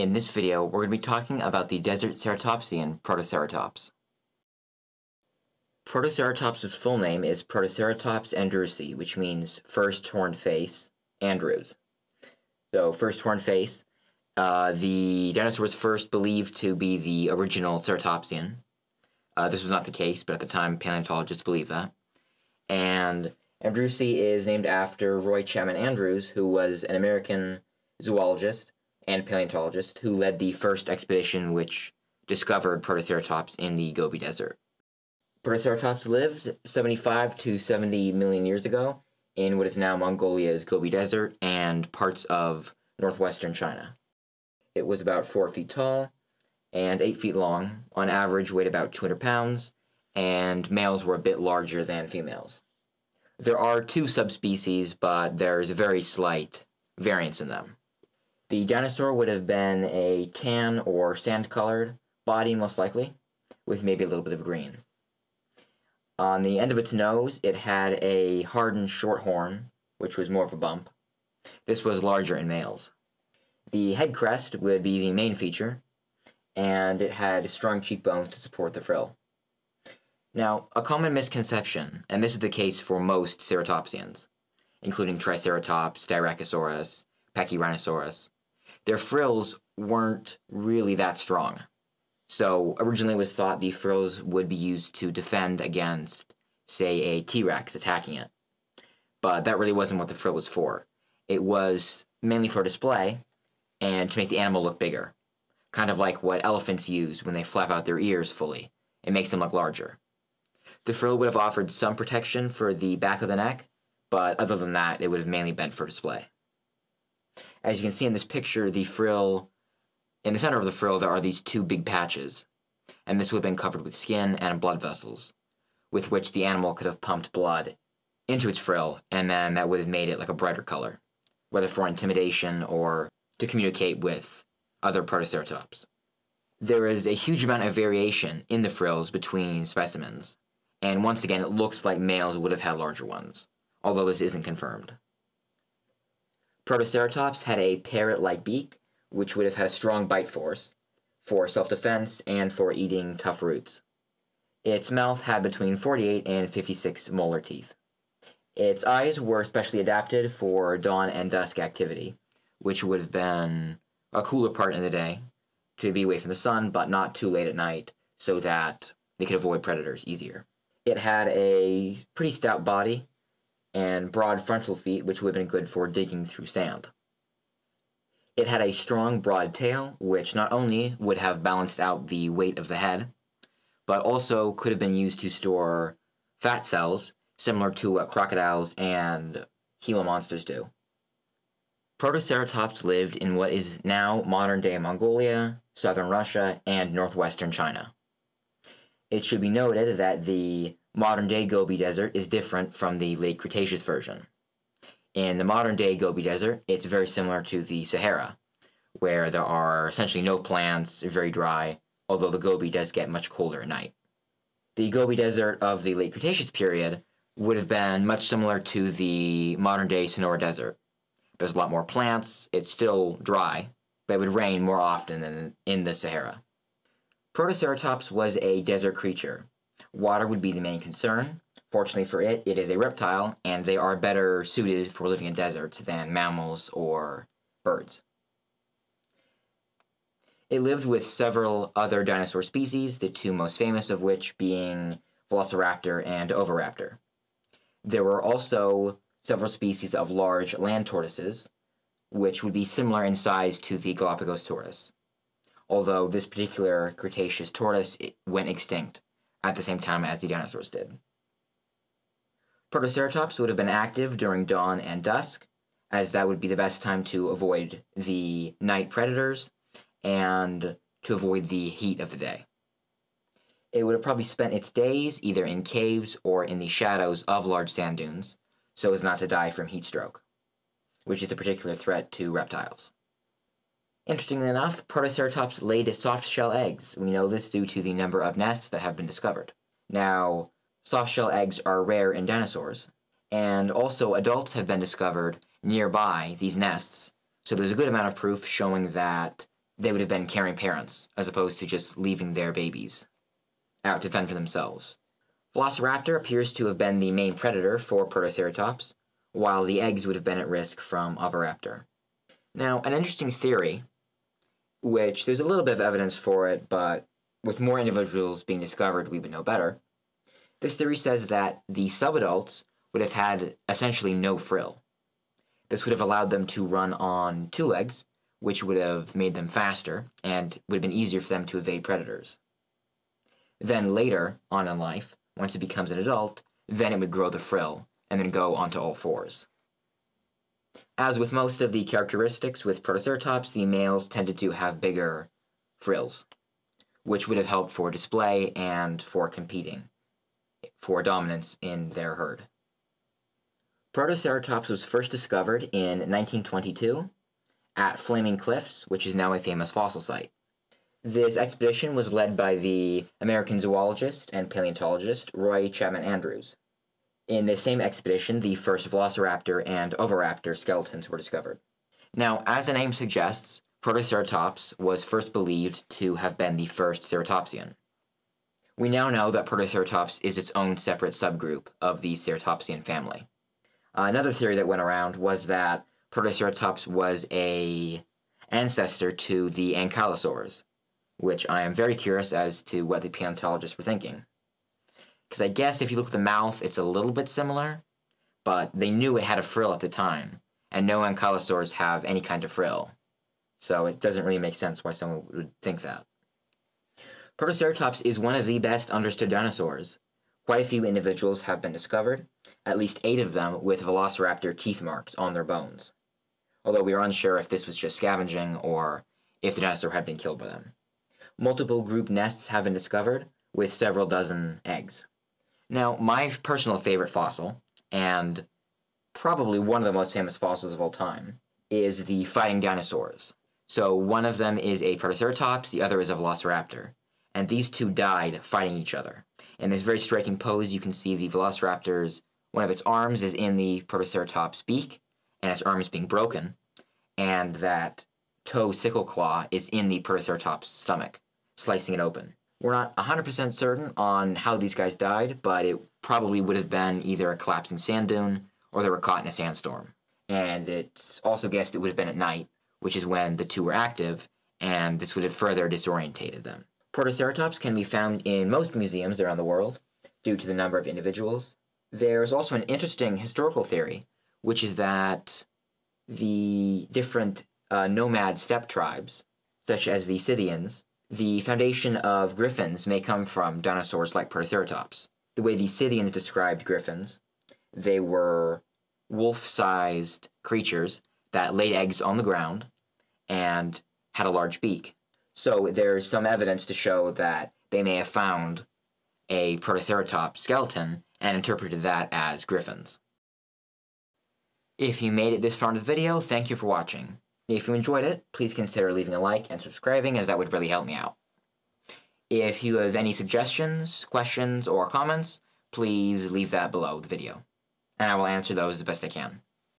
In this video, we're going to be talking about the desert ceratopsian Protoceratops. Protoceratops' full name is Protoceratops andrewsi, which means first horned face, Andrews. So, first horned face, uh, the dinosaur was first believed to be the original ceratopsian. Uh, this was not the case, but at the time, paleontologists believed that. And Andrewsi is named after Roy Chapman Andrews, who was an American zoologist and paleontologist who led the first expedition which discovered Protoceratops in the Gobi Desert. Protoceratops lived 75 to 70 million years ago in what is now Mongolia's Gobi Desert and parts of northwestern China. It was about 4 feet tall and 8 feet long, on average weighed about 200 pounds, and males were a bit larger than females. There are two subspecies, but there's a very slight variance in them. The dinosaur would have been a tan or sand colored body, most likely, with maybe a little bit of green. On the end of its nose, it had a hardened short horn, which was more of a bump. This was larger in males. The head crest would be the main feature, and it had strong cheekbones to support the frill. Now, a common misconception, and this is the case for most ceratopsians, including Triceratops, Styracosaurus, Pachyrhinosaurus, their frills weren't really that strong. So originally it was thought the frills would be used to defend against, say, a T-Rex attacking it. But that really wasn't what the frill was for. It was mainly for display and to make the animal look bigger. Kind of like what elephants use when they flap out their ears fully. It makes them look larger. The frill would have offered some protection for the back of the neck, but other than that, it would have mainly been for display. As you can see in this picture, the frill, in the center of the frill, there are these two big patches, and this would have been covered with skin and blood vessels, with which the animal could have pumped blood into its frill, and then that would have made it like a brighter color, whether for intimidation or to communicate with other Protoceratops. There is a huge amount of variation in the frills between specimens, and once again, it looks like males would have had larger ones, although this isn't confirmed. Protoceratops had a parrot-like beak, which would have had a strong bite force for self-defense and for eating tough roots. Its mouth had between 48 and 56 molar teeth. Its eyes were specially adapted for dawn and dusk activity, which would have been a cooler part in the day to be away from the sun, but not too late at night, so that they could avoid predators easier. It had a pretty stout body and broad frontal feet, which would have been good for digging through sand. It had a strong, broad tail, which not only would have balanced out the weight of the head, but also could have been used to store fat cells, similar to what crocodiles and Gila monsters do. Protoceratops lived in what is now modern day Mongolia, southern Russia, and northwestern China. It should be noted that the modern day Gobi Desert is different from the late Cretaceous version. In the modern day Gobi Desert, it's very similar to the Sahara, where there are essentially no plants, very dry, although the Gobi does get much colder at night. The Gobi Desert of the late Cretaceous period would have been much similar to the modern day Sonora Desert. There's a lot more plants, it's still dry, but it would rain more often than in the Sahara. Protoceratops was a desert creature, Water would be the main concern. Fortunately for it, it is a reptile, and they are better suited for living in deserts than mammals or birds. It lived with several other dinosaur species, the two most famous of which being Velociraptor and Oviraptor. There were also several species of large land tortoises, which would be similar in size to the Galapagos tortoise, although this particular Cretaceous tortoise went extinct at the same time as the dinosaurs did. Protoceratops would have been active during dawn and dusk, as that would be the best time to avoid the night predators and to avoid the heat of the day. It would have probably spent its days either in caves or in the shadows of large sand dunes, so as not to die from heat stroke, which is a particular threat to reptiles. Interestingly enough, Protoceratops laid soft shell eggs. We know this due to the number of nests that have been discovered. Now, soft shell eggs are rare in dinosaurs, and also adults have been discovered nearby these nests, so there's a good amount of proof showing that they would have been caring parents, as opposed to just leaving their babies out to fend for themselves. Velociraptor appears to have been the main predator for Protoceratops, while the eggs would have been at risk from Oviraptor. Now, an interesting theory, which there's a little bit of evidence for it, but with more individuals being discovered, we would know better. This theory says that the subadults would have had essentially no frill. This would have allowed them to run on two legs, which would have made them faster and would have been easier for them to evade predators. Then later on in life, once it becomes an adult, then it would grow the frill and then go onto all fours. As with most of the characteristics with Protoceratops, the males tended to have bigger frills, which would have helped for display and for competing for dominance in their herd. Protoceratops was first discovered in 1922 at Flaming Cliffs, which is now a famous fossil site. This expedition was led by the American zoologist and paleontologist Roy Chapman Andrews. In the same expedition, the first Velociraptor and Oviraptor skeletons were discovered. Now, as the name suggests, Protoceratops was first believed to have been the first ceratopsian. We now know that Protoceratops is its own separate subgroup of the ceratopsian family. Uh, another theory that went around was that Protoceratops was a ancestor to the ankylosaurs, which I am very curious as to what the paleontologists were thinking. Because I guess if you look at the mouth, it's a little bit similar, but they knew it had a frill at the time, and no ankylosaurs have any kind of frill. So it doesn't really make sense why someone would think that. Protoceratops is one of the best understood dinosaurs. Quite a few individuals have been discovered, at least eight of them with velociraptor teeth marks on their bones. Although we are unsure if this was just scavenging or if the dinosaur had been killed by them. Multiple group nests have been discovered, with several dozen eggs. Now, my personal favorite fossil, and probably one of the most famous fossils of all time, is the fighting dinosaurs. So one of them is a Protoceratops, the other is a Velociraptor. And these two died fighting each other. In this very striking pose, you can see the Velociraptor's, one of its arms is in the Protoceratops' beak, and its arm is being broken, and that toe sickle claw is in the Protoceratops' stomach slicing it open. We're not 100% certain on how these guys died, but it probably would have been either a collapsing sand dune or they were caught in a sandstorm. And it's also guessed it would have been at night, which is when the two were active, and this would have further disorientated them. Protoceratops can be found in most museums around the world due to the number of individuals. There's also an interesting historical theory, which is that the different uh, nomad steppe tribes, such as the Scythians, the foundation of griffins may come from dinosaurs like Protoceratops. The way the Scythians described griffins, they were wolf sized creatures that laid eggs on the ground and had a large beak. So there's some evidence to show that they may have found a Protoceratops skeleton and interpreted that as griffins. If you made it this far into the video, thank you for watching. If you enjoyed it, please consider leaving a like and subscribing as that would really help me out. If you have any suggestions, questions, or comments, please leave that below the video, and I will answer those the best I can.